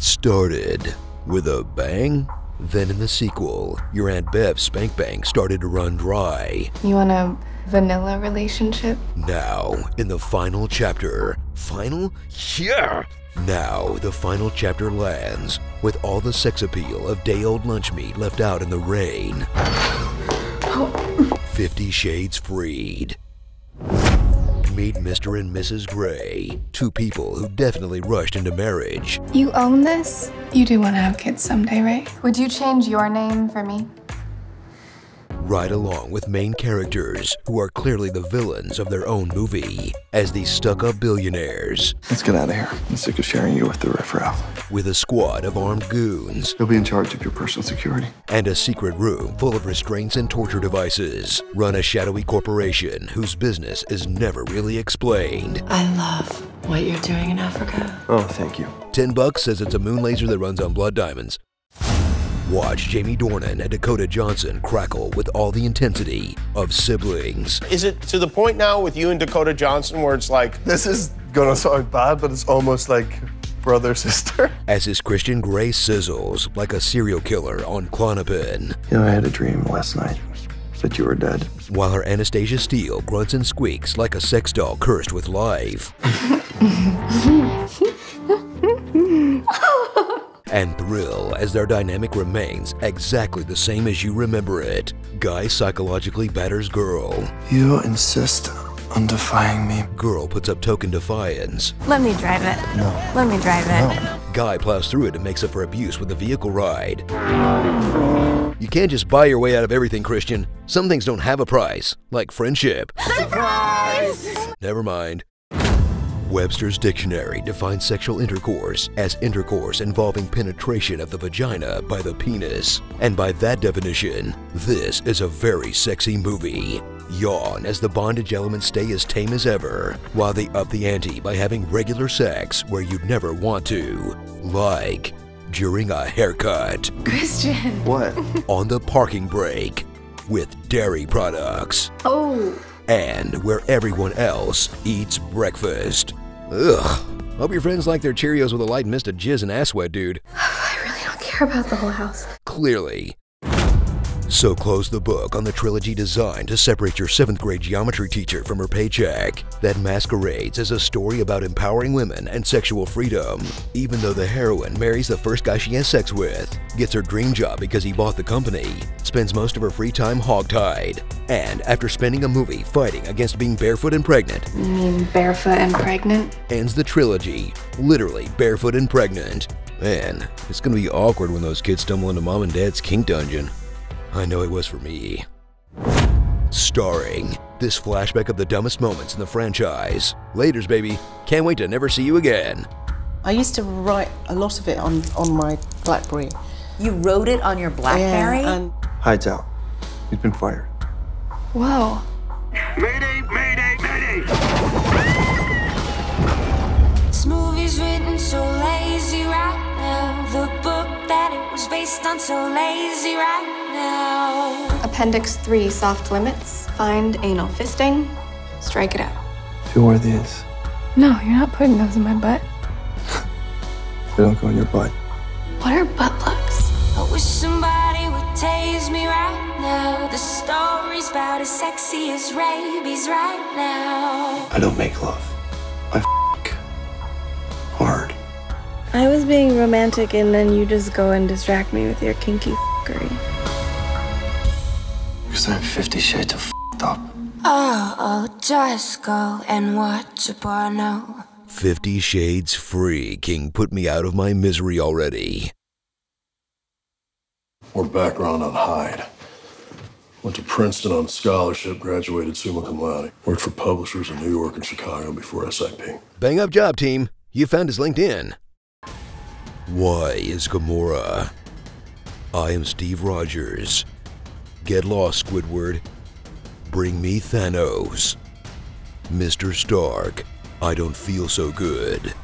It started with a bang. Then in the sequel, your Aunt Bev's spank bang started to run dry. You want a vanilla relationship? Now, in the final chapter, final? Yeah! Now, the final chapter lands with all the sex appeal of day old lunch meat left out in the rain. Oh. Fifty Shades Freed. Meet Mr. and Mrs. Grey, two people who definitely rushed into marriage. You own this? You do want to have kids someday, right? Would you change your name for me? Ride along with main characters who are clearly the villains of their own movie as these stuck up billionaires Let's get out of here. I'm sick of sharing you with the riffraff. with a squad of armed goons You'll be in charge of your personal security. and a secret room full of restraints and torture devices run a shadowy corporation whose business is never really explained. I love what you're doing in Africa. Oh, thank you. 10 bucks says it's a moon laser that runs on blood diamonds. Watch Jamie Dornan and Dakota Johnson crackle with all the intensity of siblings. Is it to the point now with you and Dakota Johnson where it's like, This is gonna sound bad, but it's almost like brother sister. as his Christian Grey sizzles like a serial killer on Klonopin, You know, I had a dream last night that you were dead. while her Anastasia Steele grunts and squeaks like a sex doll cursed with life. and thrill as their dynamic remains exactly the same as you remember it. Guy psychologically batters girl. You insist on defying me. Girl puts up token defiance. Let me drive it. No. Let me drive it. No. Guy plows through it and makes up for abuse with a vehicle ride. You can't just buy your way out of everything, Christian. Some things don't have a price, like friendship. Surprise! Never mind. Webster's Dictionary defines sexual intercourse as intercourse involving penetration of the vagina by the penis. And by that definition, this is a very sexy movie. Yawn as the bondage elements stay as tame as ever, while they up the ante by having regular sex where you'd never want to. Like during a haircut, Christian. What? on the parking brake, with dairy products Oh. and where everyone else eats breakfast. Ugh. Hope your friends like their Cheerios with a light mist of jizz and ass sweat, dude. I really don't care about the whole house. Clearly. So close the book on the trilogy designed to separate your 7th grade geometry teacher from her paycheck that masquerades as a story about empowering women and sexual freedom. Even though the heroine marries the first guy she has sex with, gets her dream job because he bought the company, spends most of her free time hogtied, and after spending a movie fighting against being barefoot and pregnant, mean barefoot and pregnant? ends the trilogy, literally barefoot and pregnant. Man, it's gonna be awkward when those kids stumble into mom and dad's kink dungeon. I know it was for me. Starring this flashback of the dumbest moments in the franchise. Laters, baby. Can't wait to never see you again. I used to write a lot of it on, on my Blackberry. You wrote it on your Blackberry? Yeah, and Hyde's out. He's been fired. Whoa. This movie's written so lazy right now. The book that it was based on so lazy right now. Appendix 3 soft limits. Find anal fisting. Strike it out. Who are these? No, you're not putting those in my butt. They don't go in your butt. What are butt plugs? I wish somebody would tase me right now. The story's about as sexy as rabies right now. I don't make love. I f- hard. I was being romantic and then you just go and distract me with your kinky f***ery. Because I'm 50 shades of f***ed up. Oh, oh, just go and watch a porno. Fifty Shades Free King put me out of my misery already. More background on Hyde. Went to Princeton on scholarship, graduated summa cum laude. Worked for publishers in New York and Chicago before SIP. Bang up job, team. You found his LinkedIn. Why is Gamora? I am Steve Rogers. Get lost, Squidward. Bring me Thanos. Mr. Stark, I don't feel so good.